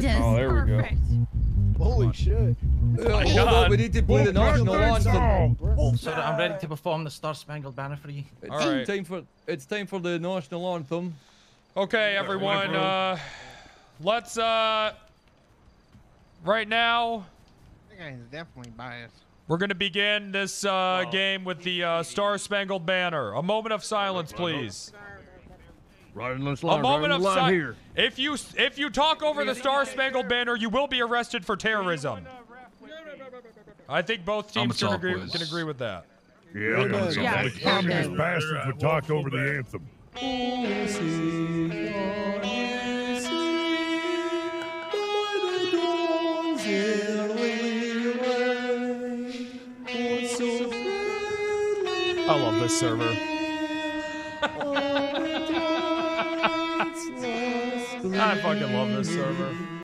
Dennis. Oh, there we go. Holy shit. Uh, hold God. on, we need to play the national anthem. So I'm ready to perform the Star Spangled Banner for you. It's All right. time for it's time for the national anthem. Okay, everyone. Uh, let's uh. Right now, That guy is definitely biased. we're gonna begin this uh, game with the uh, Star Spangled Banner. A moment of silence, please. Riding this A line, moment of the line silence. here. If you if you talk over the Star Spangled Banner, you will be arrested for terrorism. I think both I'ma teams can talk, agree, boys. can agree with that. Yeah, I know. Yeah, The calm communist down. bastards would talk over the anthem. I love this server. I fucking love this server.